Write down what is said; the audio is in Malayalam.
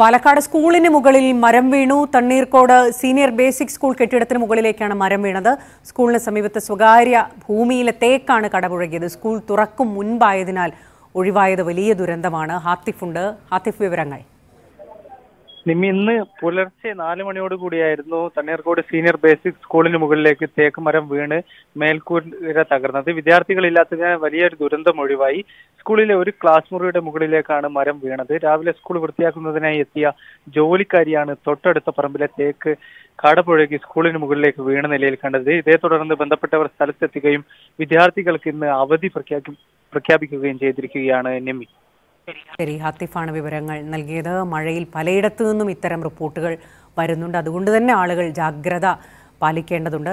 പാലക്കാട് സ്കൂളിന് മുകളിൽ മരം വീണു. തണ്ണീർക്കോട് സീനിയർ ബേസിക് സ്കൂൾ കെട്ടിടത്തിന് മുകളിലേക്കാണ് മരം വീണത്. സ്കൂളിന് സമീപത്തെ സ്വകാര്യ ഭൂമിയിലെ തേക്കാണ് കടപുഴകിയത്. സ്കൂൾ തുറക്കും മുൻപായതിനാൽ ഒഴിവായത് വലിയ ദുരന്തമാണ്. ഹാത്തിഫുണ്ട്. ഹാത്തിഫ് വിവരങ്ങൾ. ഇന്ന് പുലർച്ചെ നാല് മണിയോട് കൂടിയായിരുന്നു തണ്ണീർക്കോട് സീനിയർ ബേസിക് സ്കൂളിന് മുകളിലേക്ക് തേക്ക് മരം വീണ് മേൽക്കൂര തകർന്നത്. വിദ്യാർത്ഥികളില്ലാത്തതിനാൽ വലിയൊരു ദുരന്തം ഒഴിവായി. സ്കൂളിലെ ഒരു ക്ലാസ് മുറിയുടെ മുകളിലേക്കാണ് മരം വീണത്. രാവിലെ സ്കൂൾ വൃത്തിയാക്കുന്നതിനായി എത്തിയ ജോലിക്കാരിയാണ് തൊട്ടടുത്ത പറമ്പിലെ തേക്ക് കാടപ്പുഴയ്ക്ക് സ്കൂളിന് മുകളിലേക്ക് വീണ നിലയിൽ കണ്ടത്. ഇതേ തുടർന്ന് ബന്ധപ്പെട്ടവർ സ്ഥലത്തെത്തുകയും വിദ്യാർത്ഥികൾക്ക് ഇന്ന് അവധി പ്രഖ്യാപി പ്രഖ്യാപിക്കുകയും ചെയ്തിരിക്കുകയാണ് നെമ്മി. ശരി ഹാത്തിഫാണ് വിവരങ്ങൾ നൽകിയത്. മഴയിൽ പലയിടത്തു നിന്നും ഇത്തരം റിപ്പോർട്ടുകൾ വരുന്നുണ്ട്. അതുകൊണ്ട് തന്നെ ആളുകൾ ജാഗ്രത പാലിക്കേണ്ടതുണ്ട്.